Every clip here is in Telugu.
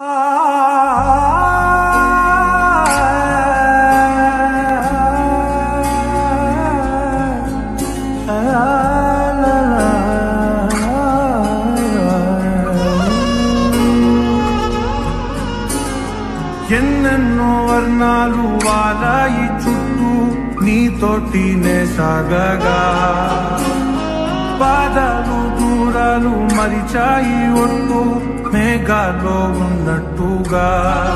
Ah. God.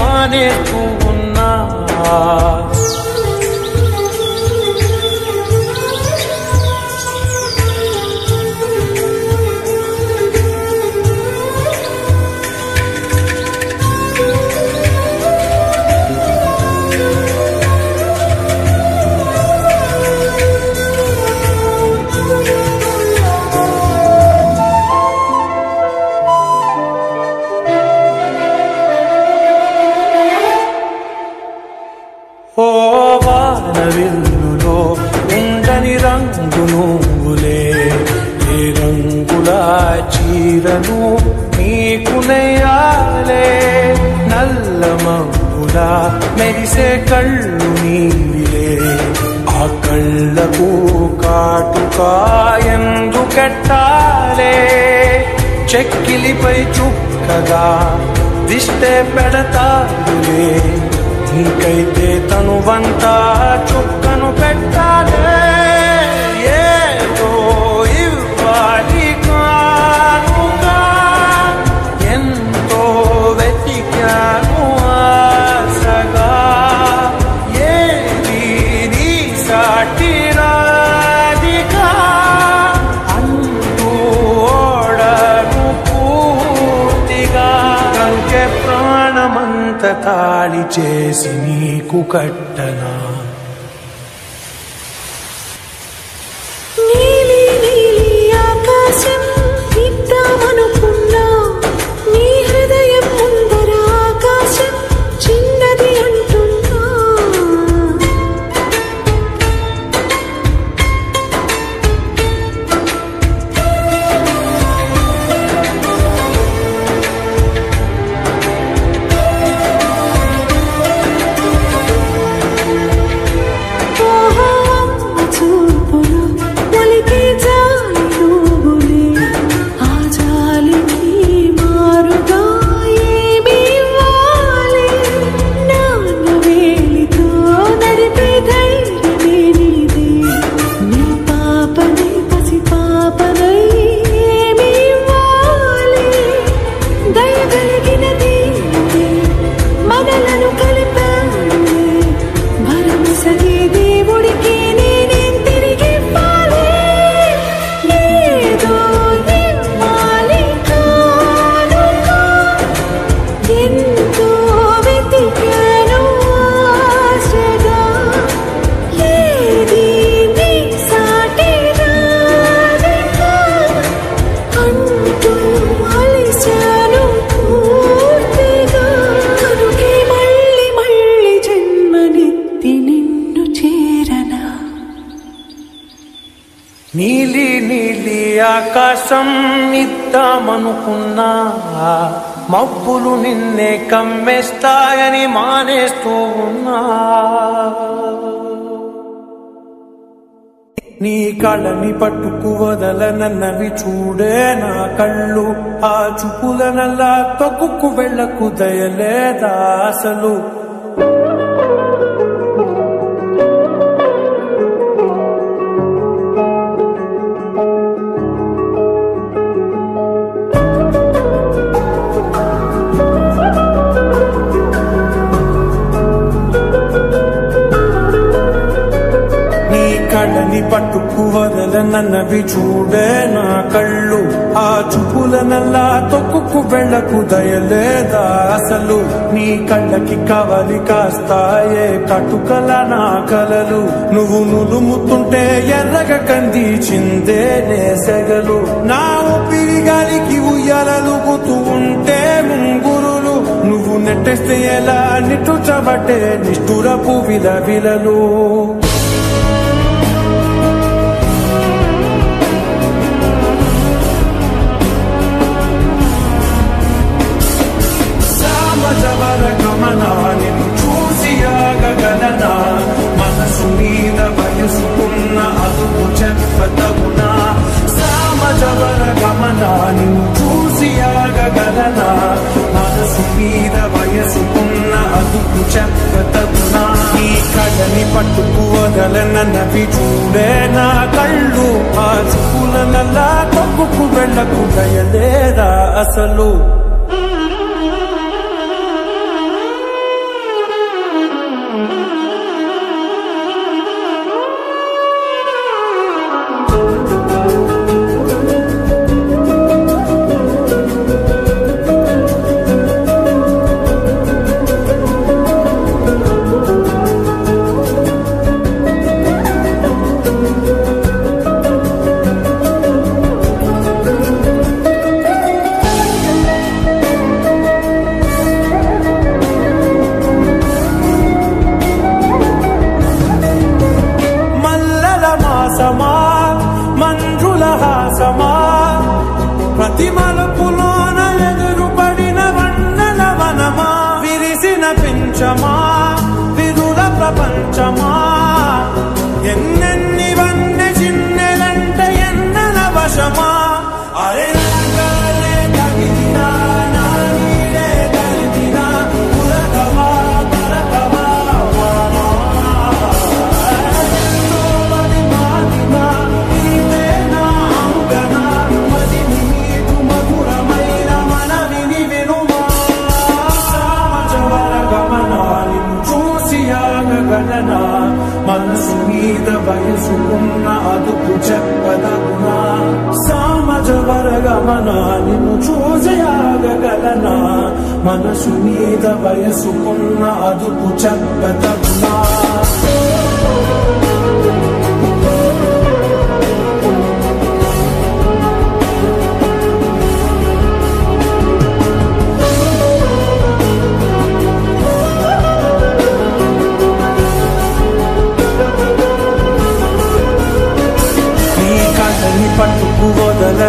మానేస్తూ ఉన్నా. చీరను నీకు నెయ్యాలే నల్ల మబ్బుల మెరిసే కళ్ళు నీవిలే. ఆ కళ్ళకు కాటుకాయందు కట్టాలే. చెక్కిలిపై చుక్కగా దిష్టే పెడతాడులే నీకైతే తనువంతా చుక్కను తాళి చేసి నీకు కట్ట ఆకాశం ఇద్దామనుకున్నా మబ్బులు నిన్నే కమ్మేస్తాయని మానేస్తూ ఉన్నా. నీ కళని పట్టుకు వదలనన్నవి చూడే నా కళ్ళు. ఆ చూపులనల్లా తొక్కుకు వెళ్ళకు దయలేదా అసలు? నవి చూడే నా కళ్ళు. ఆ చూపులనల్లా తొక్కుకు వెళ్ళకు దయలేదా అసలు? నీ కళ్ళకి కవలి కాస్తాయే కటుకల నా కలలు. నువ్వు నులుముతుంటే ఎర్రగ కంది చిందే నేసెగలు నా ఊపిరి గాలికి ఉయ్యాలలుగుతూ ఉంటే నువ్వు నెట్టేస్తే ఎలా నిట్టుచబట్టే నిష్ఠురపు విల విలలు. చెప్పగలనా మనసు మీద వయసుకున్న అదుపు చెప్పతగునా ఈ కళని పట్టుకు వదలనవి చూడే నా కళ్ళు ఆ చూపుల నల్లా తొక్కుకు వెళ్ళకు దయలేదా అసలు? ప్రపంచమా విరుల ప్రపంచమా? మీద వయసుకున్న అదుపు చెప్పదగునా సామజవర గమనా చూసి ఆగగలనా? మనసు మీద వయసుకున్న అదుపు చెప్పదగునా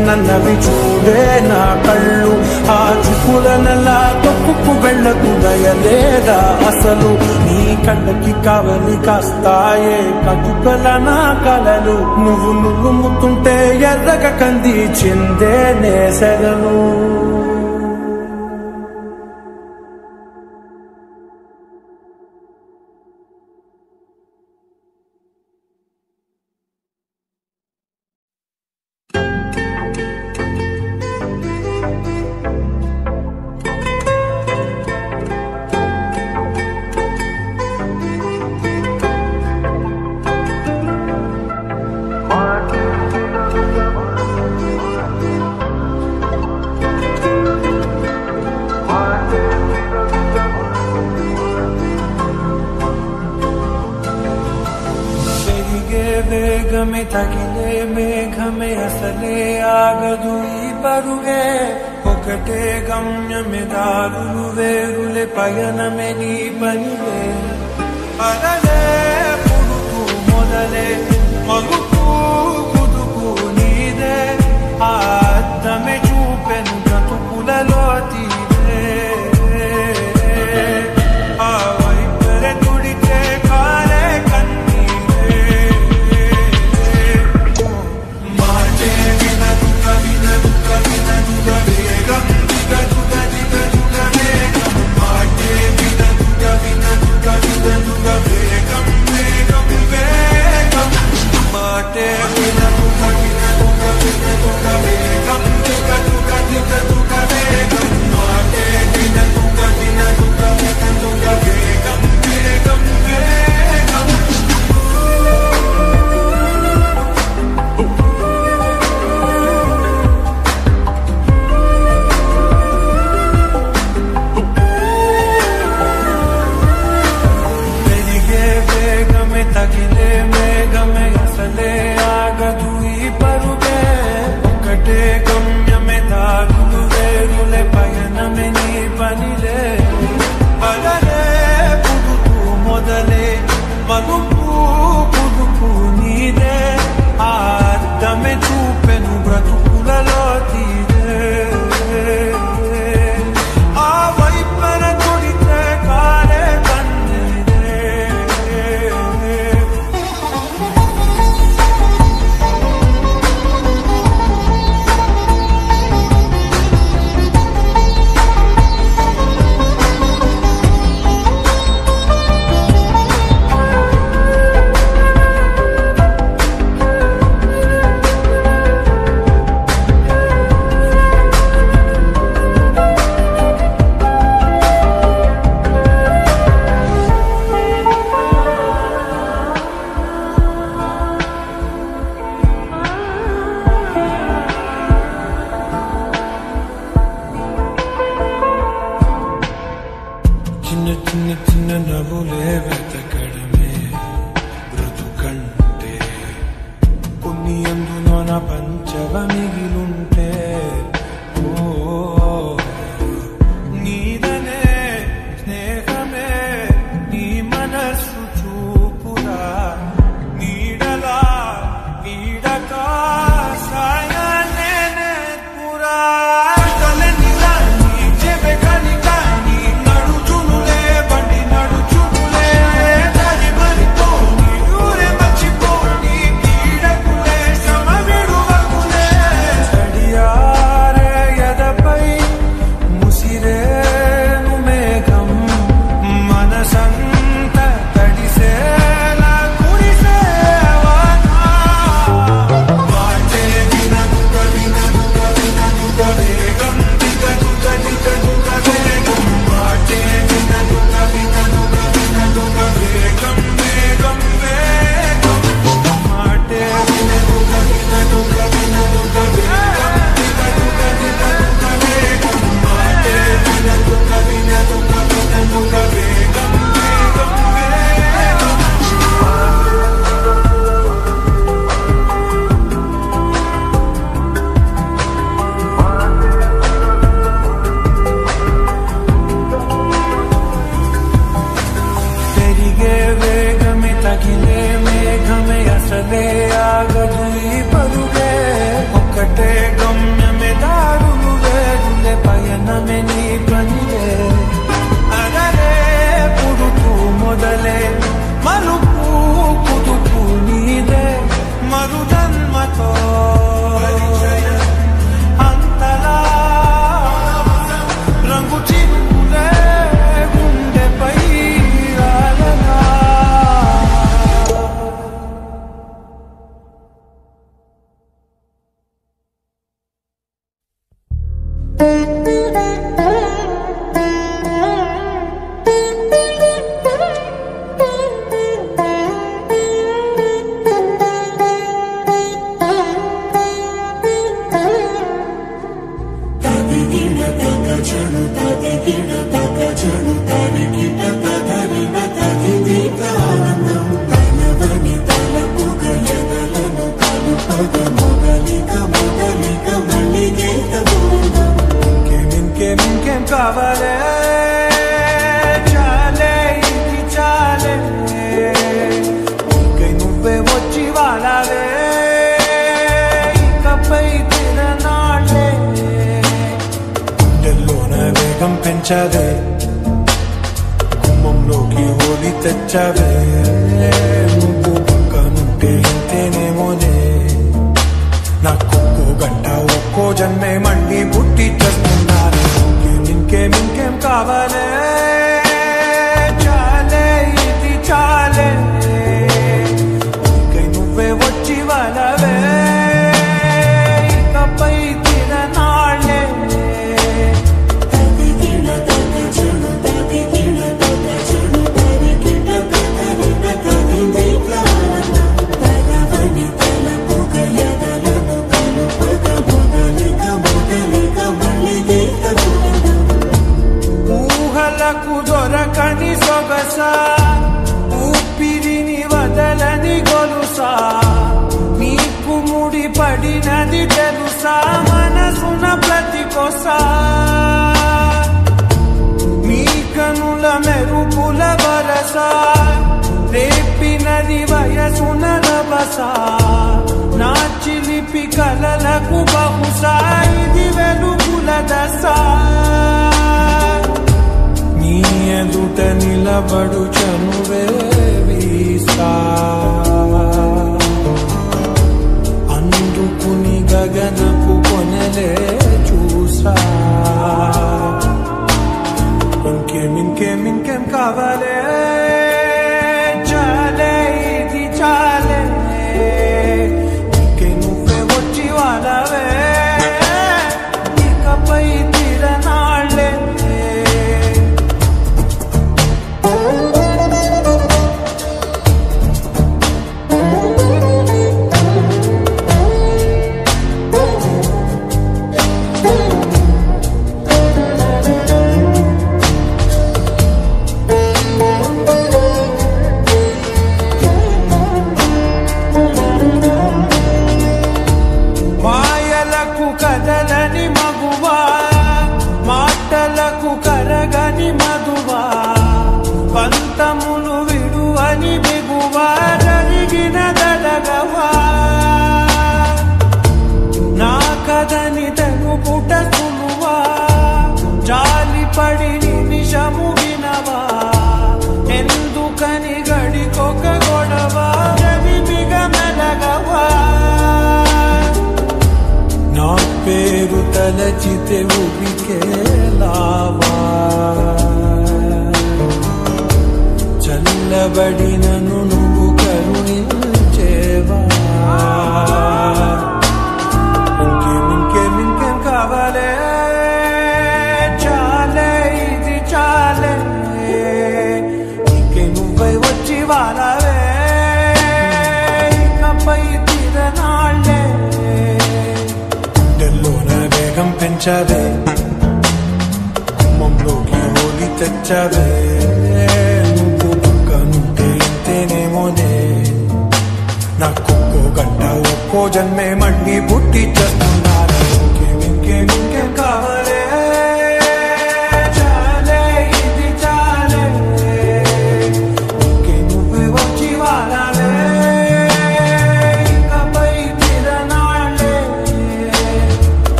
వదలనన్నవి చూడే నా కళ్ళు ఆ చూపులనలా తొక్కుకు వెళ్ళకు దయలేదా అసలు? నీ కళ్ళకి కవలి కాస్తాయే కటుకల నా కలలు. నువ్వు నువ్వు ముత్తుంటే ఎర్రగ కంది చిందే నేసెగలు పెరిగే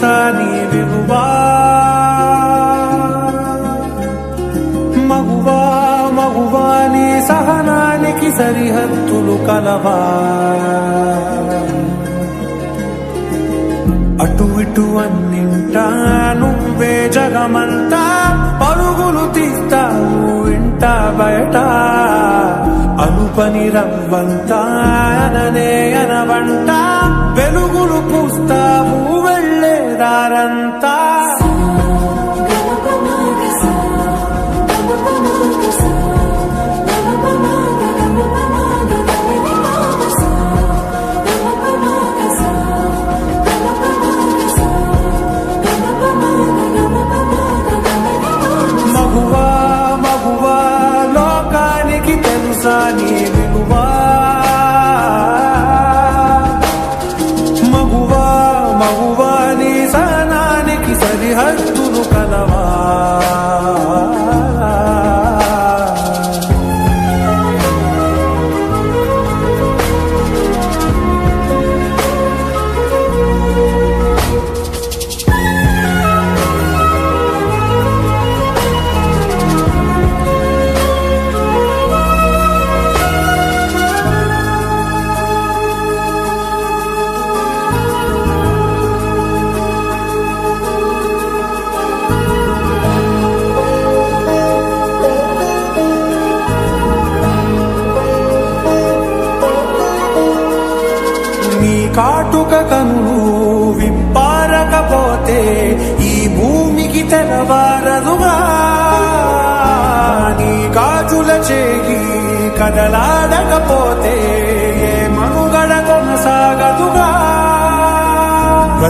సాని నీ మగువా మగువా నీ సహనానికి సరిహద్దులు కలవా. అటు ఇటు అన్నింటా నువ్వే జగమంతా పరుగులు తీస్తావు ఇంట బయట. అనుపని రవ్వంతా అననే అనవంట వెలుగులు పూస్తావు. न्त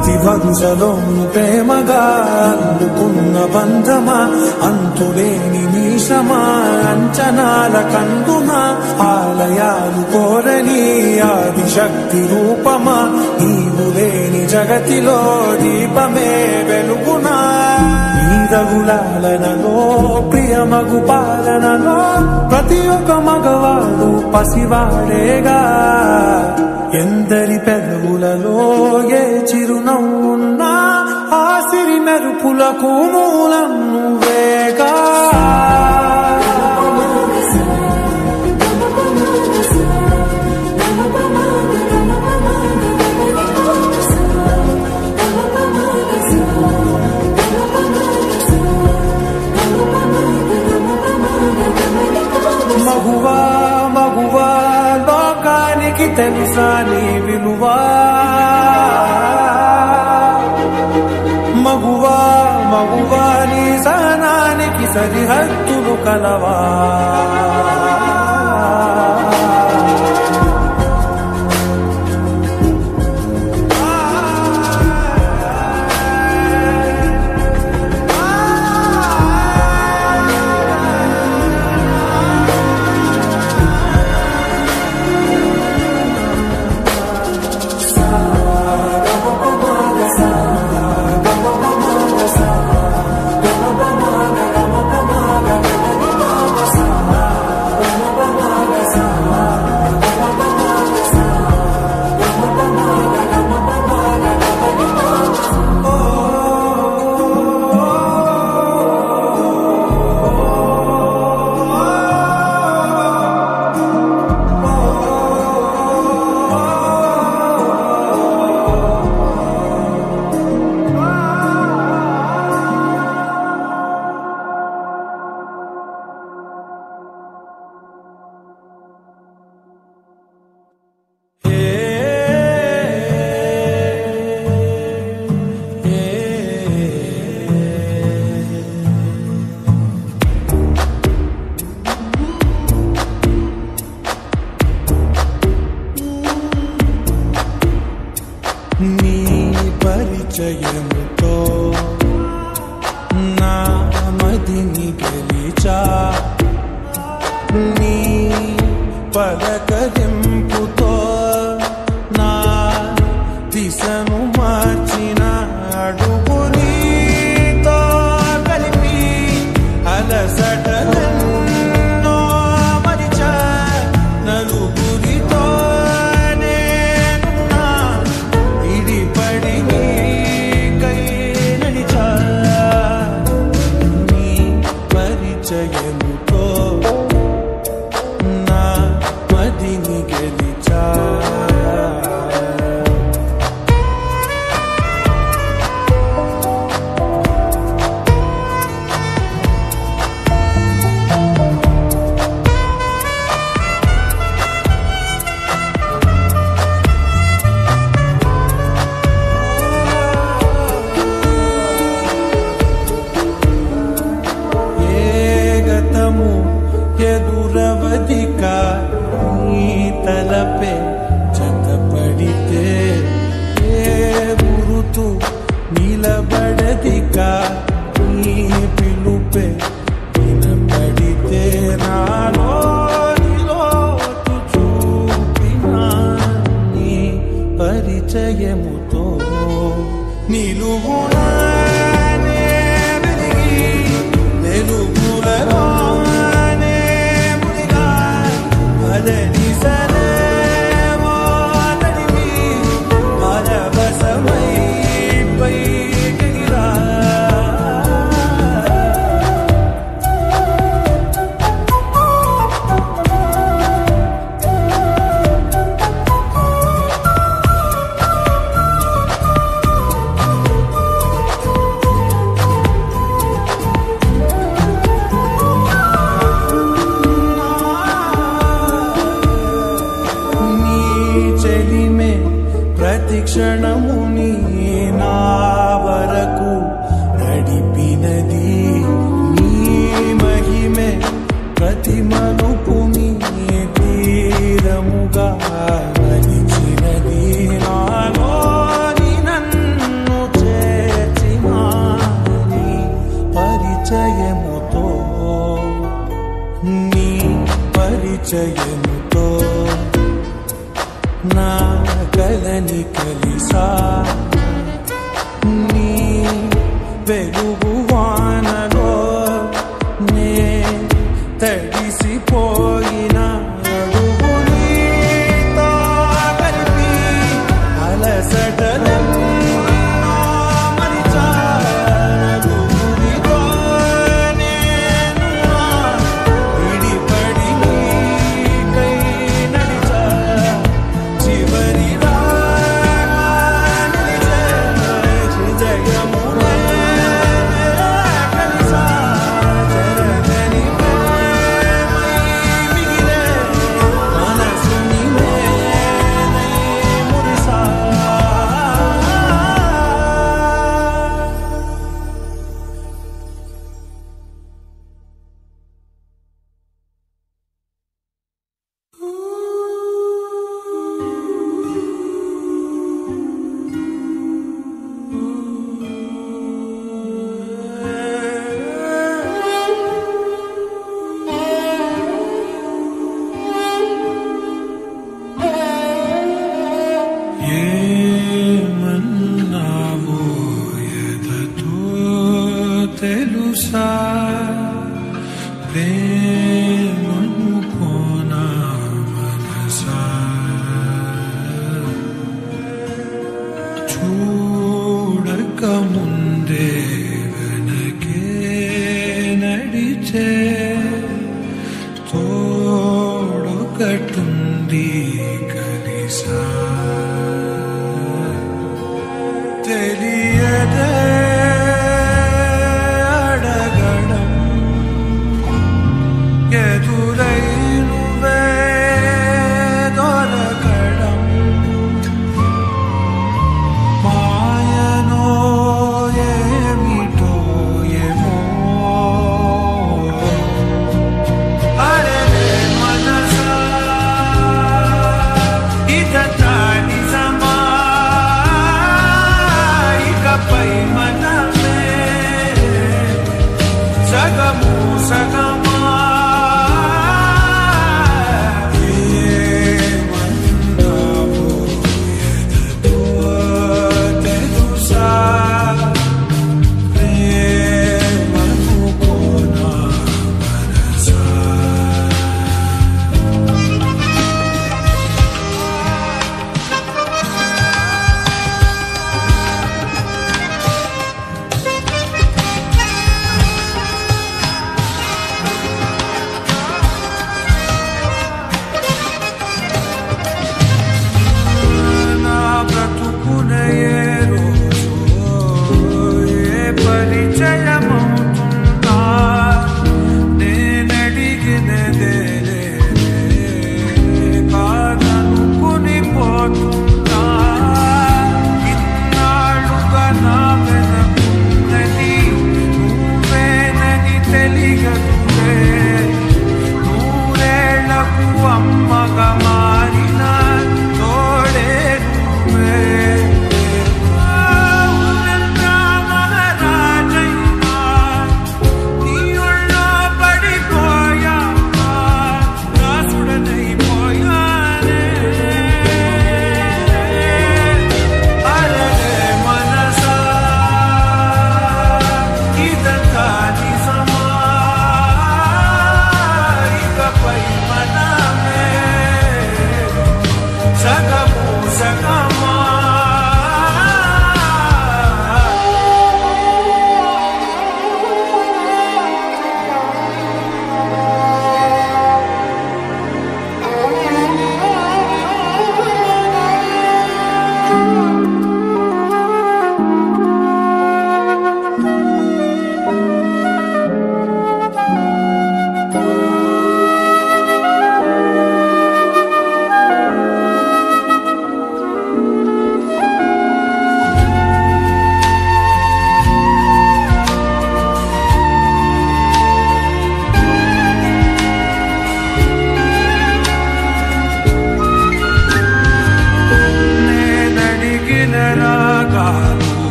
ప్రతి ప్రేమగా అందుకున్న బంధమా? అంతులేని మీషమా అంచనాల కందున ఆలయాలు కోరని ఆదిశక్తి రూపమా? నీవు లేని జగతిలో దీపమే వెలుగునా? నీరగులాలనలో ప్రియమగు పాలనలో ప్రతి ఒక్క మగవాడు పసివాడేగా? ఎందరి పెదవులలో ఏ చిరునవ్వున్నా ఆసిరి మెరుపులకు మూలం నువ్వే.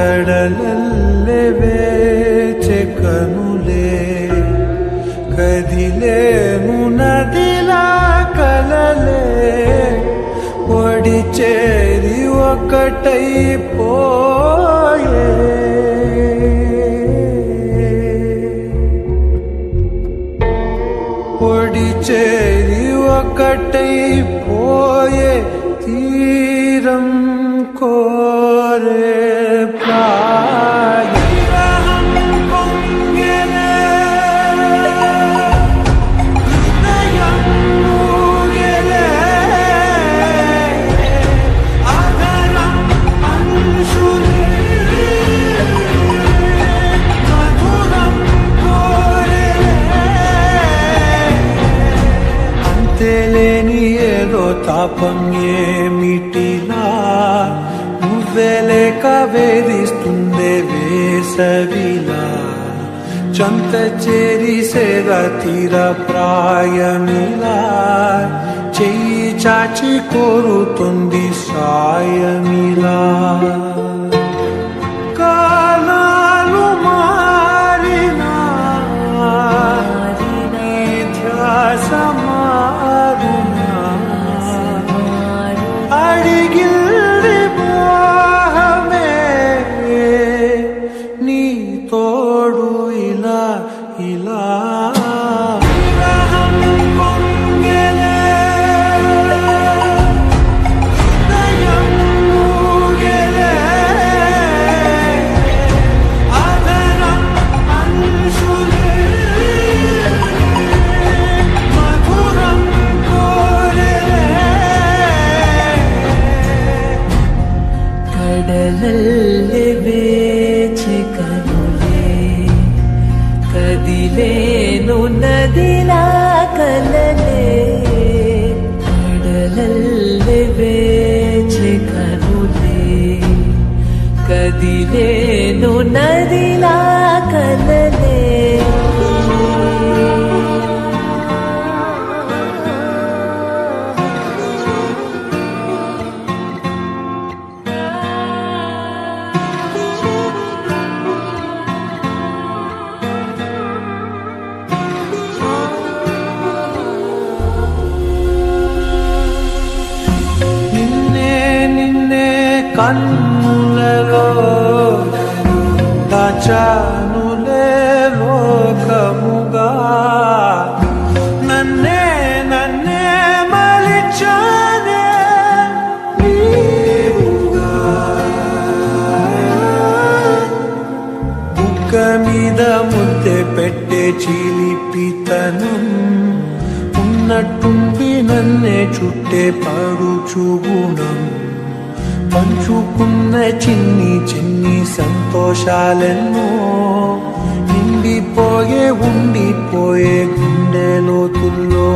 ಕಡಲಲ್ಲೇ ಕನುಲೆ ಕದಿಲೆ ಮುನದಿಲ ಕಲಲೆ ಒಡಿ చేరి ఒకటై పోయే ఒడి చేరి ఒకటై मीला चेरिसेरा तीरा प्रय मीला। चि चाची तुन्दि साय मिला। కారణం ఉన్నట్టుండి నన్నే చుట్టే పాడు చూగుణం పంచుకున్న చిన్ని చిన్ని సంతోషాలెన్నో నిండిపోయే ఉండిపోయే గుండెలోతుల్లో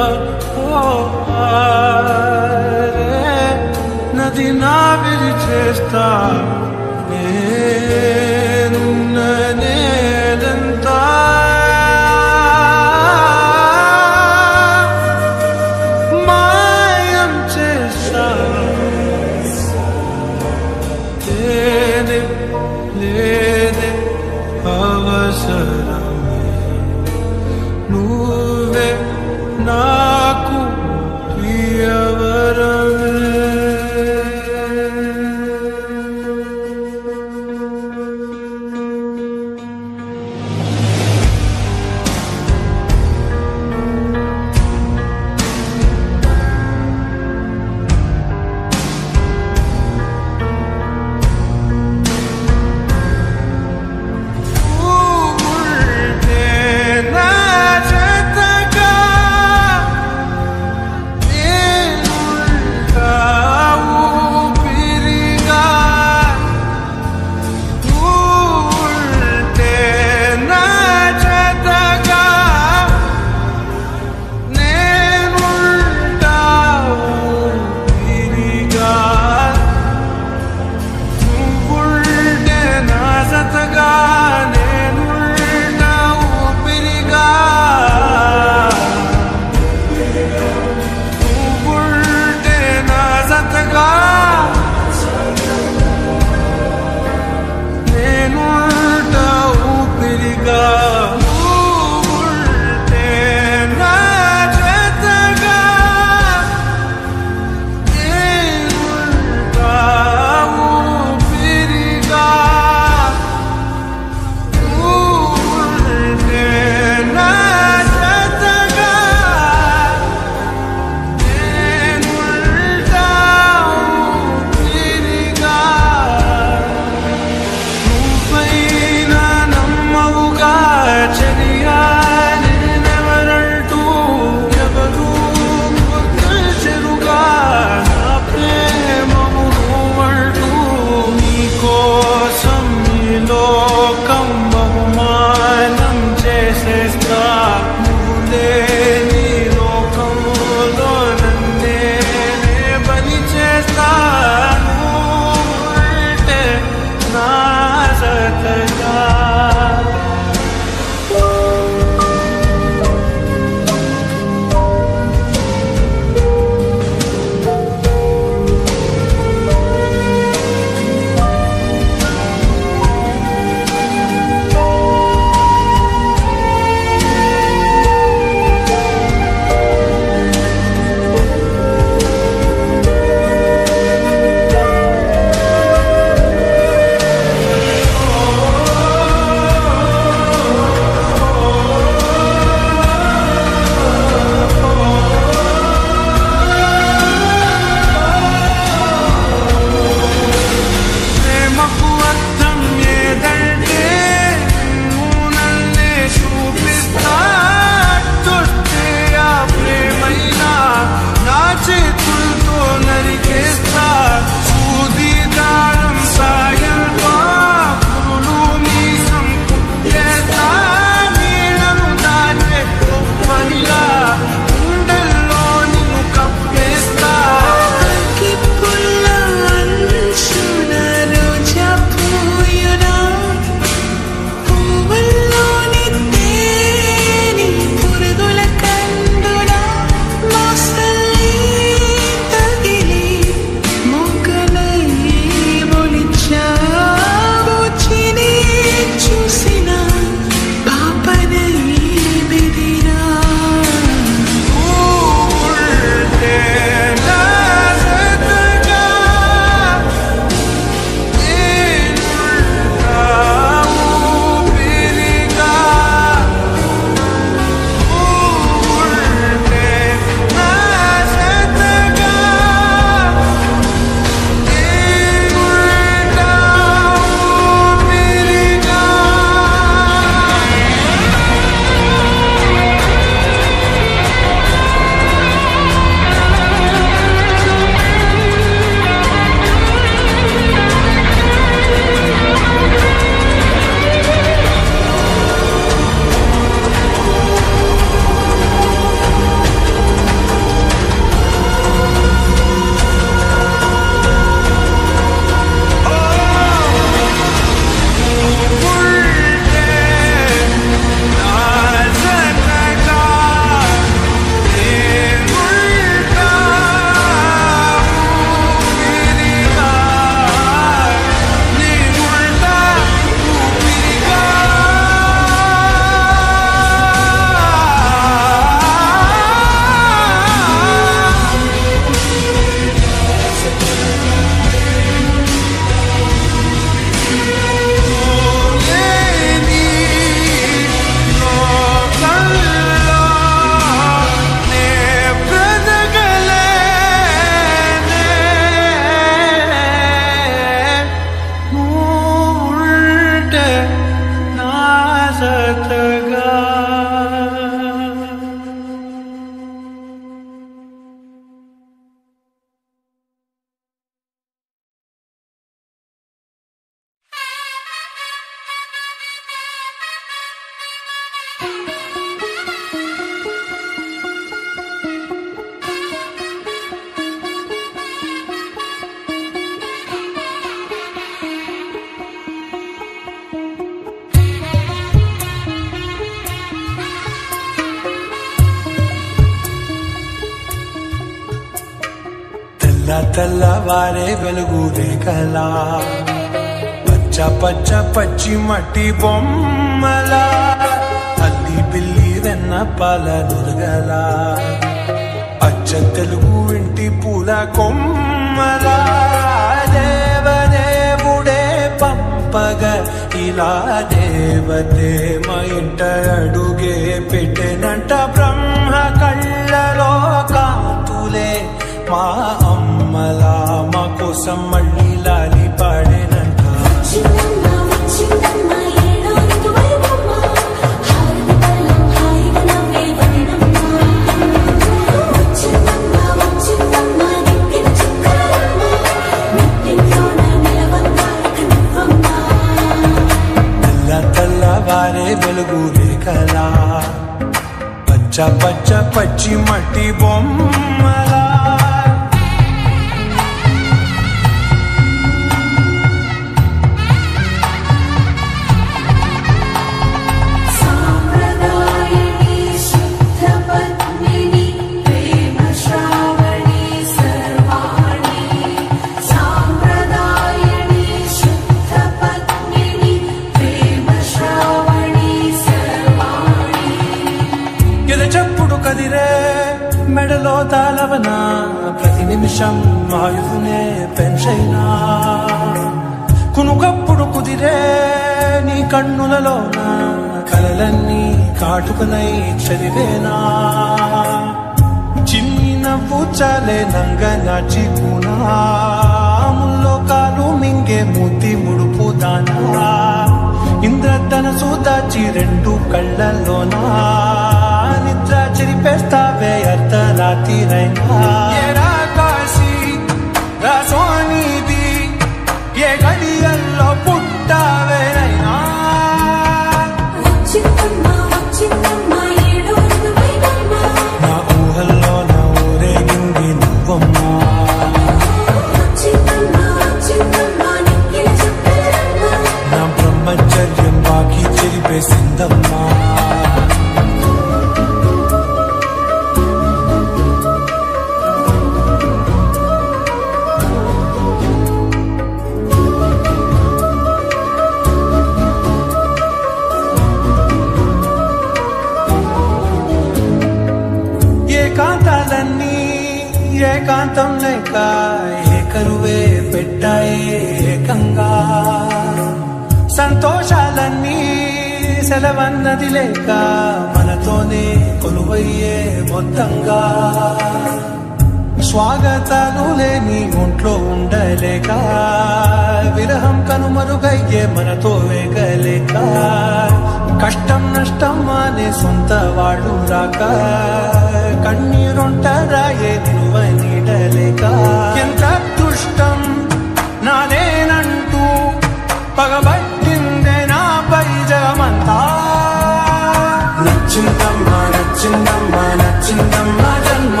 నచ్చిందమ్మా నచ్చిందమ్మా నచ్చిందమ్మా జన్మ.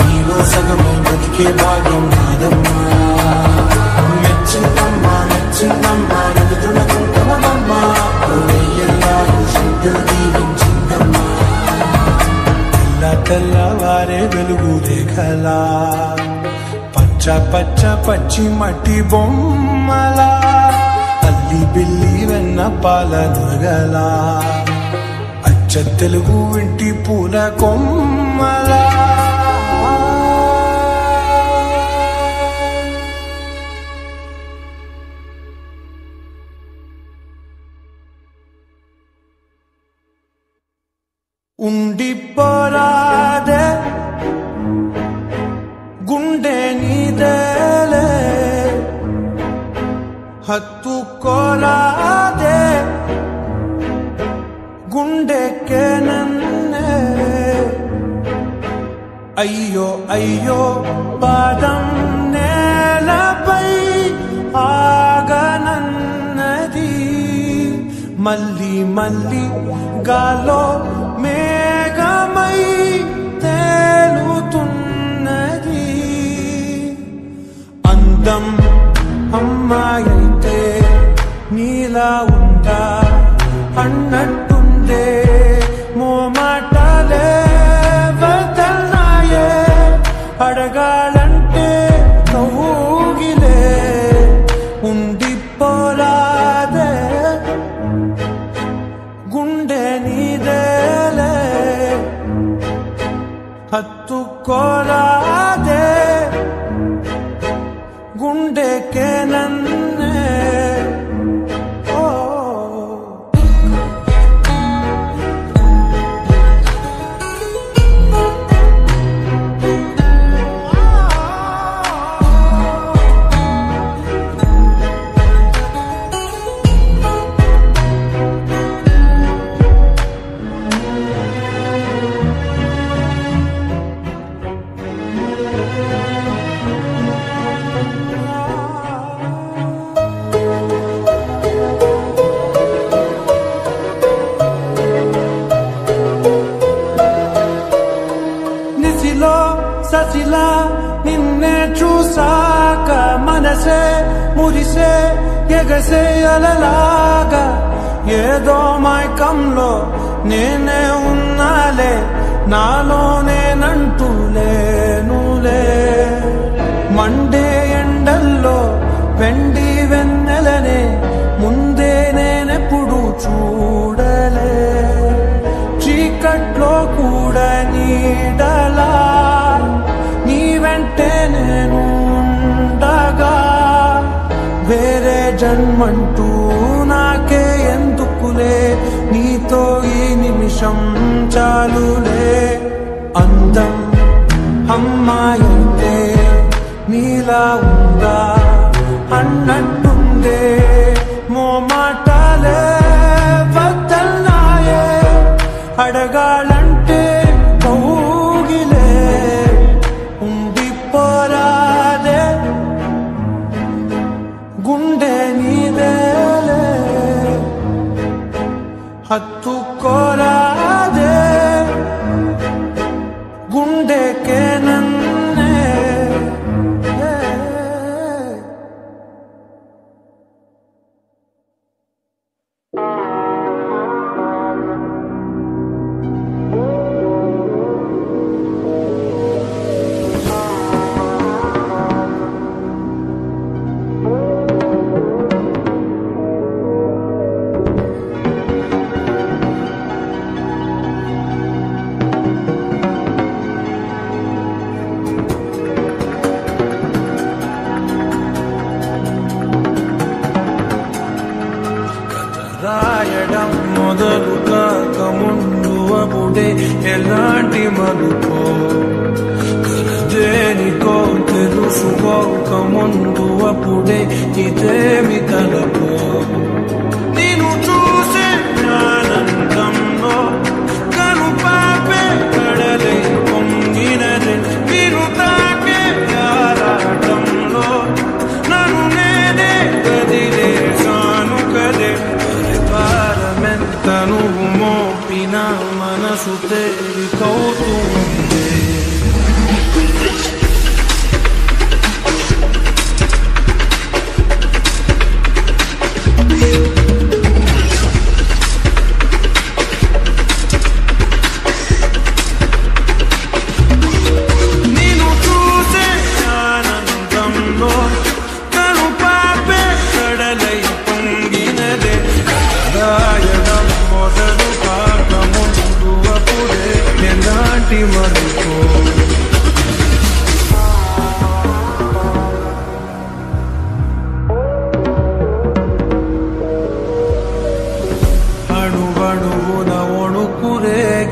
నీలో సగము బతికే భాగ్యం కాదమ్మా. మెచ్చిందమ్మా మెచ్చిందమ్మా నదుతున్న కుంకమమ్మా. ఎల్లారు శుద్ధులు దీవించిందమ్మా. తెల్ల తెల్లవారే వెలుగు రేఖలా. పచ్చ పచ్చ పచ్చి మట్టి బొమ్మలా. అల్లి బిల్లి వెన్న పాల దొరగలా చెత్తెలుగు ఇంటి పూల కొమ్మలా మండే ఎండల్లో వెండి వెన్నెలనే ముందే నేనెప్పుడు చూడలే. చీకట్లో కూడా నీడలా నీ వెంటే నేను ఉండగా వేరే జన్మంటూ నాకే ఎందుకులే? నీతో ఈ నిమిషం చాలులే. అందం అమ్మాయి నీలా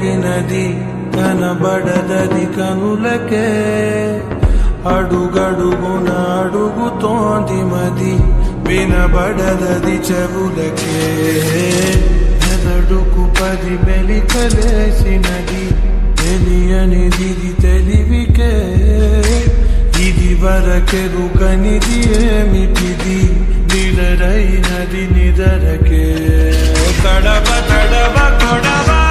రేగినది కనబడదది కనులకే. అడుగడుగున అడుగుతోంది మది వినబడదది చెవులకే. ఎదడుకు పది మెలికలేసినది తెలియనిది తెలివికే. ఇది వరకెరుకనిది ఏమిటిది నిడరైనది నిదరకే. తడవ తడవ కొడవ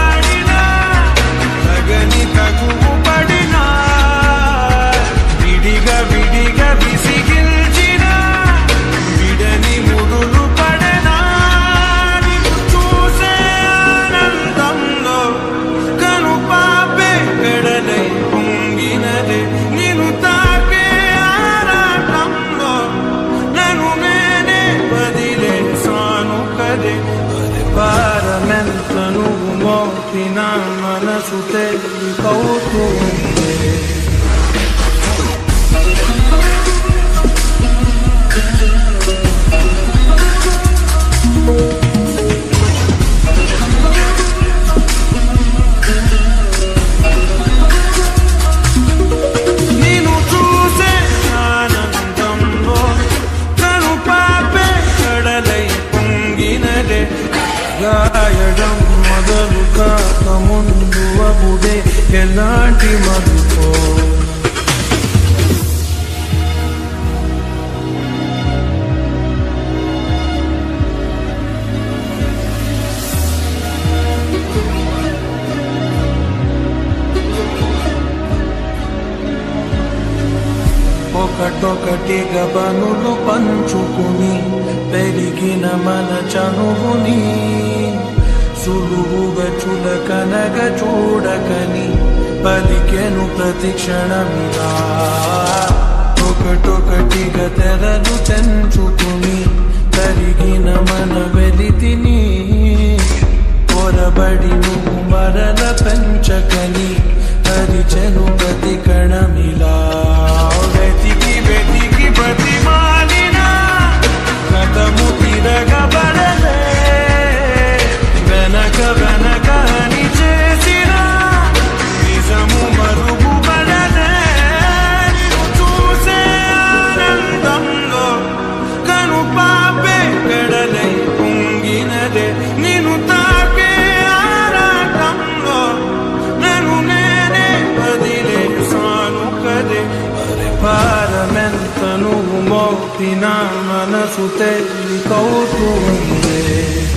ఎలాంటి మనుకో ఒకటొకటి గబనులు పంచుకుని పెరిగిన మన చనువుని సులువుగా కనగ చూడకని పలికెను ప్రతిక్షణమిలా ఒకటొకటిగా తెరలు తెంచుకుని తరిగిన మన వెలి తిని పొరబడి నువ్వు మరల పెంచకని హరిచను ప్రతి కణమిలా भक्ति न मन सुते कौतुंगे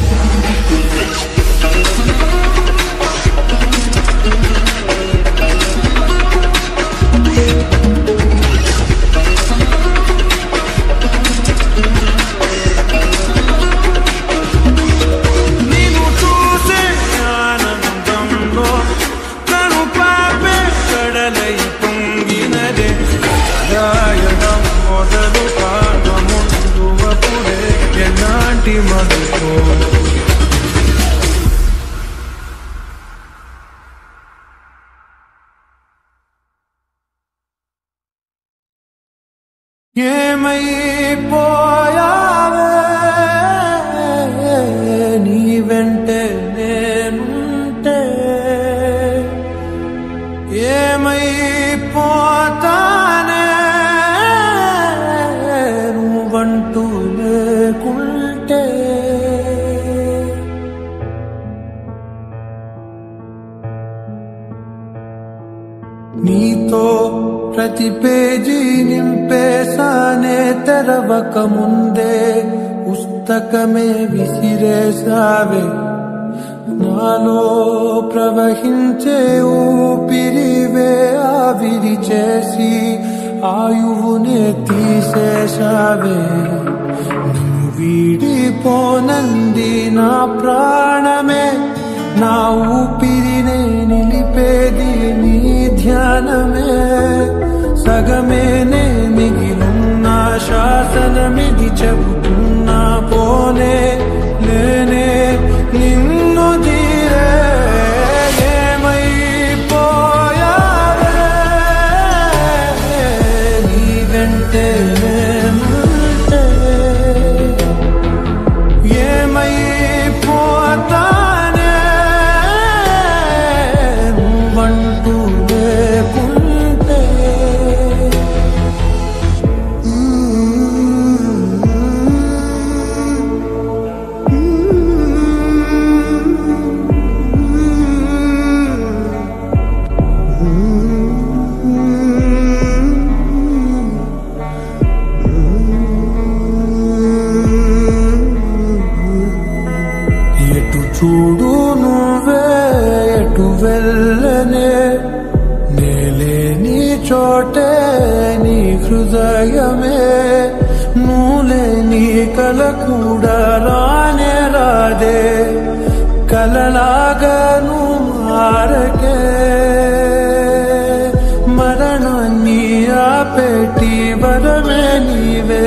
peti varame nive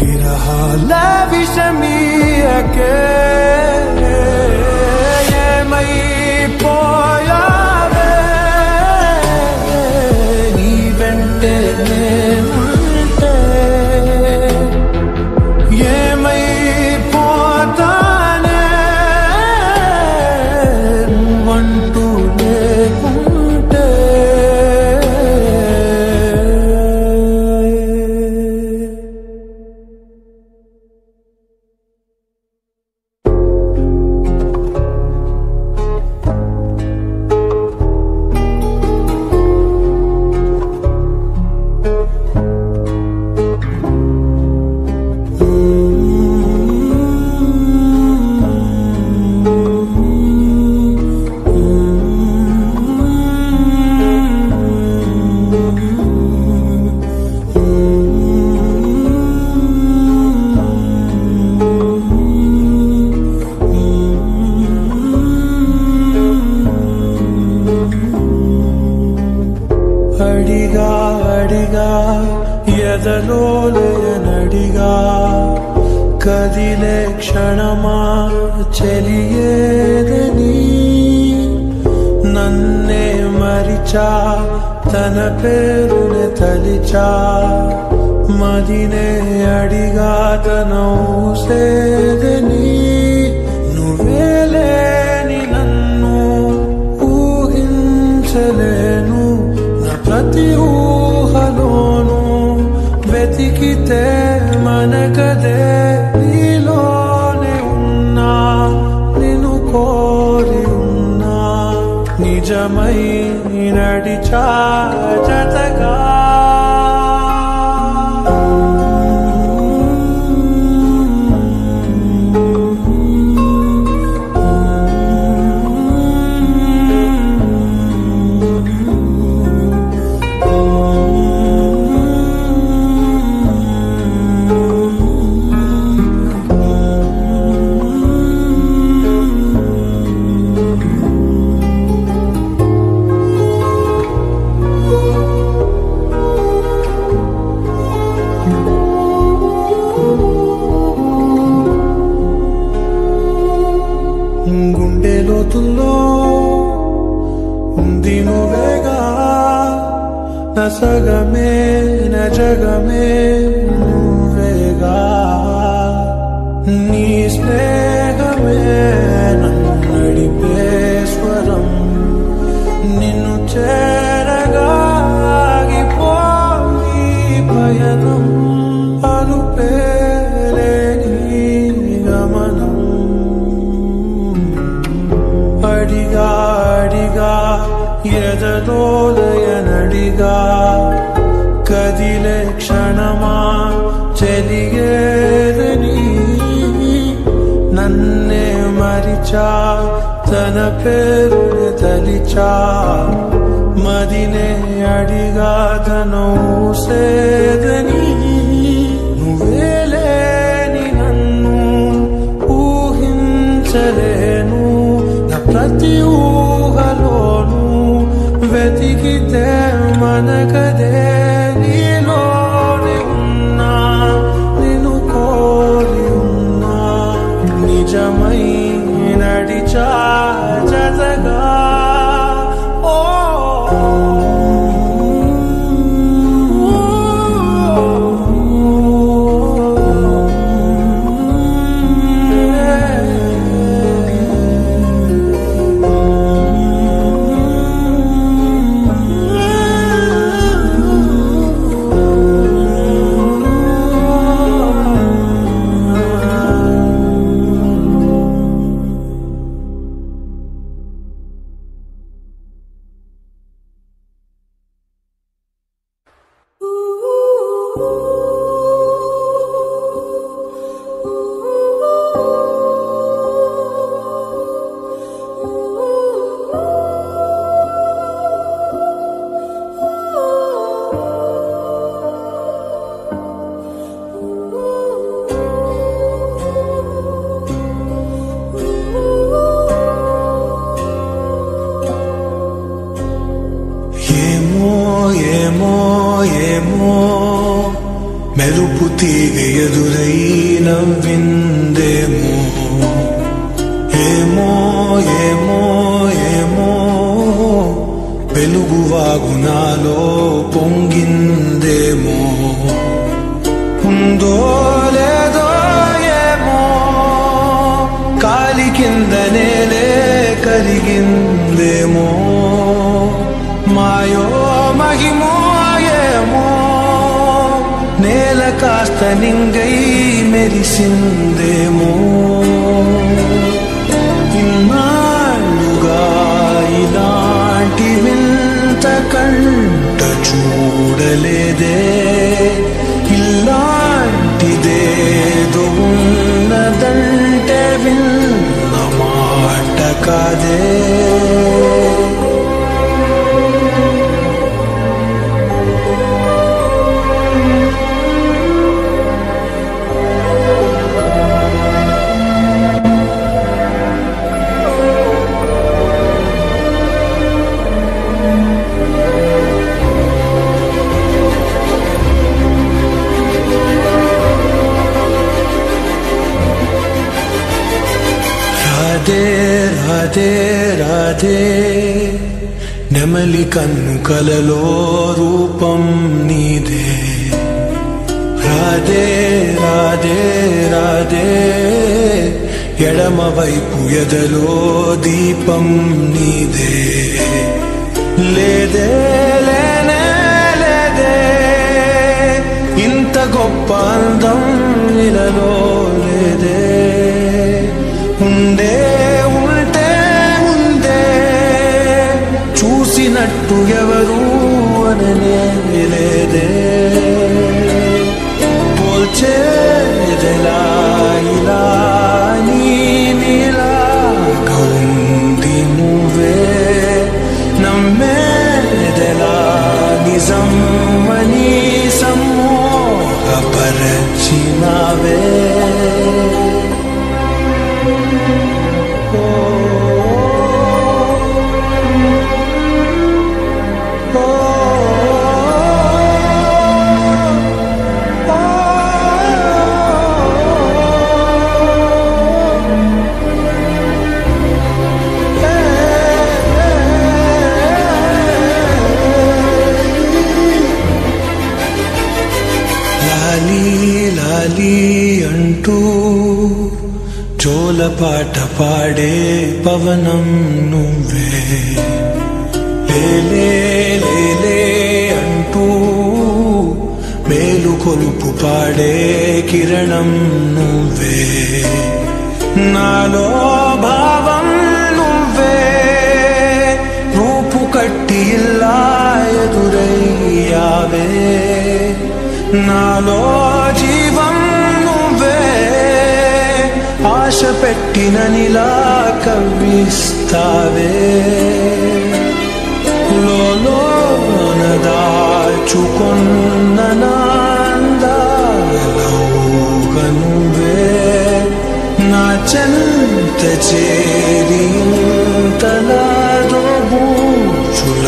giraha la vishami akere పేరుని తలిచా మదినే అడిగాదను సేదని నువ్వేలేని నన్ను ఊహించలేను నా ప్రతి ఊహలోను వెతికితే మనకదే. കണ്ട ചൂടലേതേ ഇല്ലാണ്ടിതേതോ ഉന്നതണ്ടവിൽ రాధే రాధే. నెమలి కన్ను కలలో రూపం నీదే. రాధే రాధే రాధే. ఎడమ వైపు ఎదలో దీపం నీదే. లేదే లేనే లేదే. ఇంత గొప్ప అందం నిలలో లేదే. ఉండే చూసినట్టు ఎవరు అననే లేదే పోల్చేదెలా ఇలా నీ నీలాగా ఉంది నువ్వే నమ్మేదెలా నిజం అని సమ్మోహపరచినావే జోలపాట పాడే పవనం నువ్వే లేలే లేలే అంటూ మేలు కొలుపు పాడే కిరణం నువ్వే నాలో భావం నువ్వే రూపు కట్టి ఇలా ఎదురయ్యావే నాలో పెట్టిన నిలా కవ్విస్తావే. లోన దాచుకొన్న నాందాలౌగ నా చెంత చేరి తలాదో బూచులాడినవే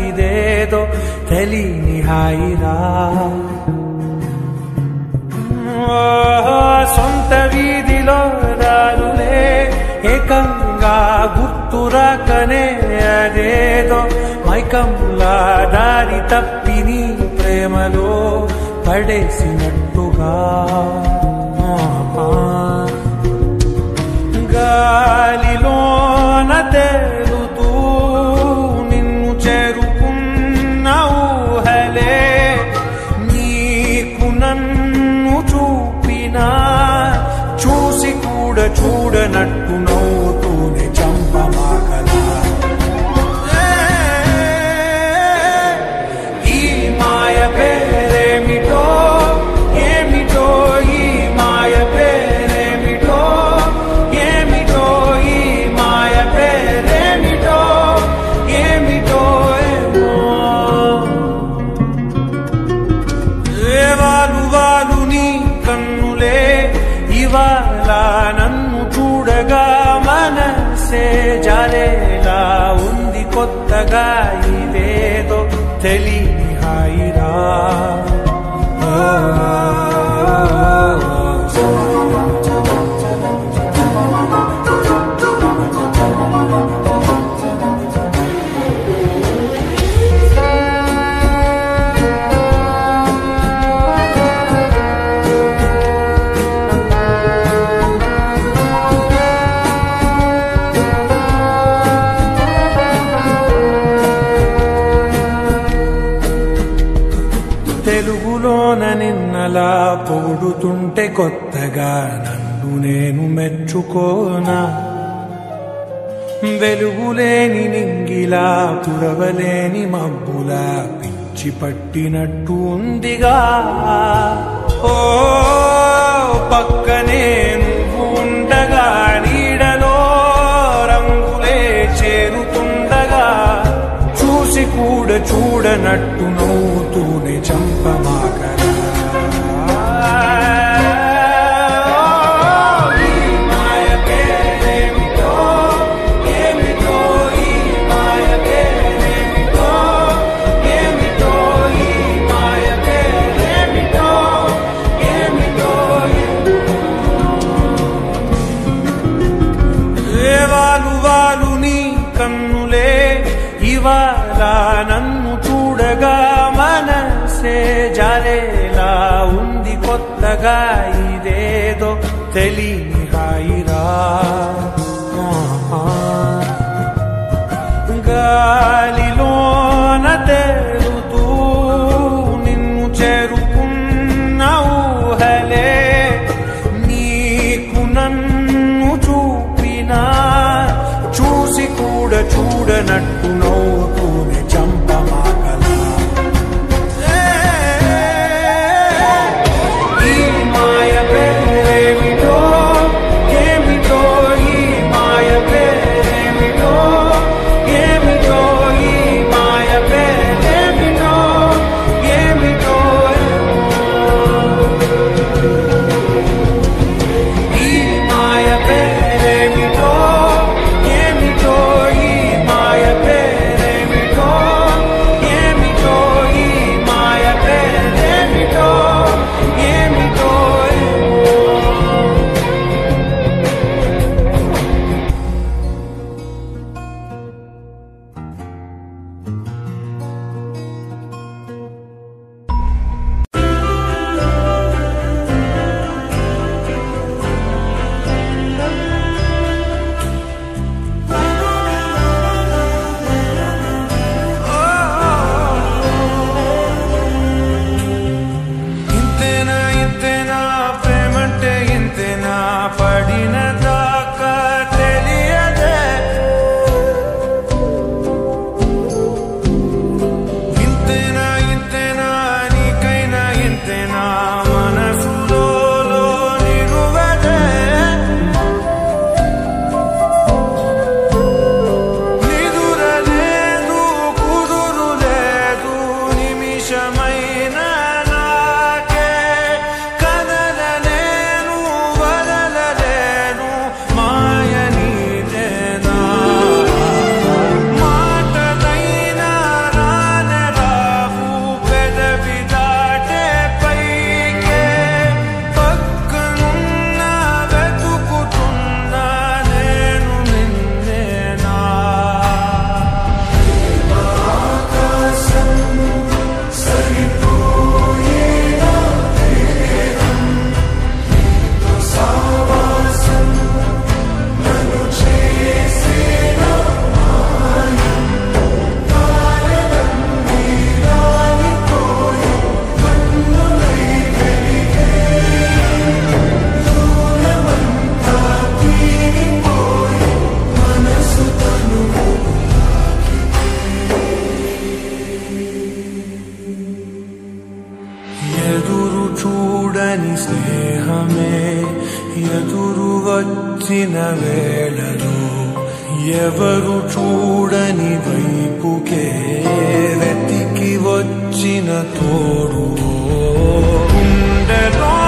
ఇదేదో తెలియని హాయిరా. సొంత వీధిలో దారులే ఏకంగా గుర్తురాకనే అదేదో మైకంలా దారి తప్పిని ప్రేమలో పడేసినట్టుగా. గాలిలో తె Teli ఉంటే కొత్తగా నన్ను నేను మెచ్చుకోనా? వెలుగులేని నింగిలా పురవలేని మబ్బులా పిచ్చి పట్టినట్టు ఉందిగా. ఓ పక్కనే నువ్వు ఉండగా నీడలో రంగులే చేరుతుండగా. చూసి కూడా చూడనట్టు నవ్వుతూనే చంపమా? تليني غيرك قال కూడని స్నేహమే. ఎదురు వచ్చిన వేళలో ఎవరు చూడని వైపుకే వెతికి వచ్చిన తోడు. ఉండలో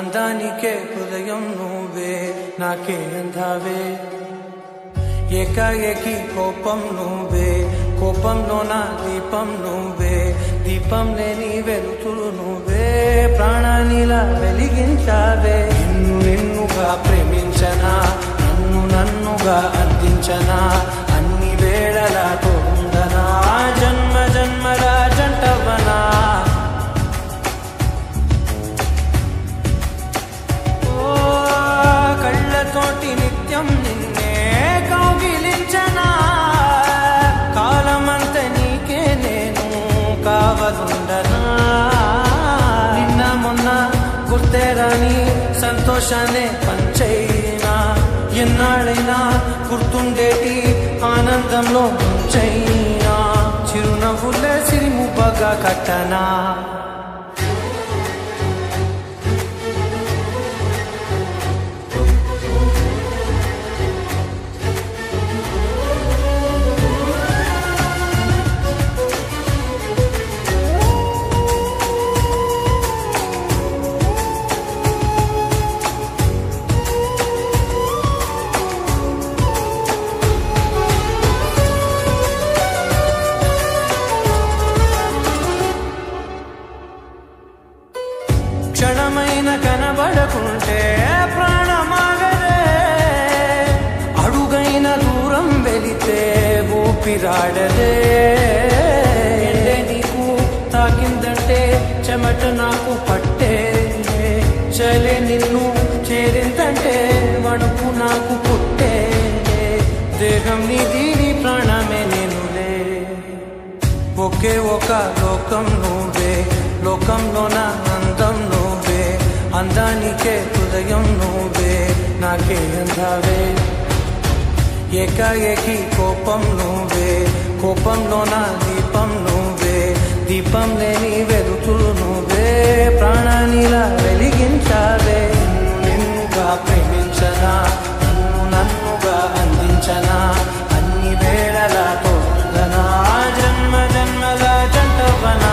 అందానికే హృదయం నువ్వే నాకే అందావే. ఏకాఏకి కోపం నువ్వే కోపంలో నా దీపం నువ్వే. దీపం లేని వెలుతురు నువ్వే ప్రాణానిలా వెలిగించావే. నిన్ను నిన్నుగా ప్రేమించనా నన్ను నన్నుగా అందించనా అన్ని వేళలా తోడు సంతోషాన్ని పంచైనా ఎన్నాళ్ళైనా గుర్తుండేటి ఆనందంలో ఉంచైనా చిరునవ్వులే సిరిముబ్బగా కట్టనా. ఊపిరాడదే ఎండే నీకు తాకిందంటే చెమట నాకు పట్టే. చలే నిన్ను చేరిందంటే వణుకు నాకు పుట్టే. దేహం నీది నీ ప్రాణమే నేనులే ఒకే ఒక లోకం నువ్వే. లోకంలోన అందం నువ్వే. అందానికే హృదయం నువ్వే. నాకే అందావే. ఏకాఏకి కోపం నువ్వే కోపంలో నా దీపం నువ్వే దీపం లేని వెలుతురు నువ్వే ప్రాణానిలా వెలిగించాలే నిన్నుగా ప్రేమించనా నన్ను నన్నుగా అందించనా అన్ని వేళలా తోడనా జన్మ జన్మల జంటవనా?